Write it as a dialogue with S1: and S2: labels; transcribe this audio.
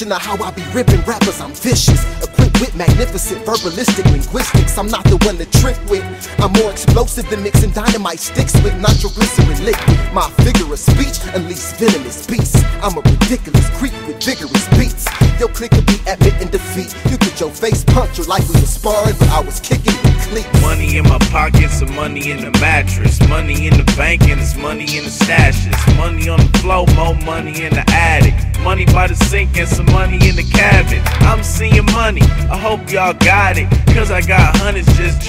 S1: mention of how I be ripping rappers, I'm vicious. Equipped with magnificent verbalistic linguistics. I'm not the one to trick with. I'm more explosive than mixing dynamite sticks with nitroglycerin liquid. My figure of speech unleash venomous beasts. I'm a ridiculous creep with vigorous beats. Your clique could be admitting defeat. You get your face punctured like we were sparring, but I was kicking with cleats.
S2: Money in my pockets and money in the mattress. Money in the bank and it's money in the stashes. Money on the floor, more money in the attic. Sink and some money in the cabinet. I'm seeing money. I hope y'all got it. Cause I got hundreds just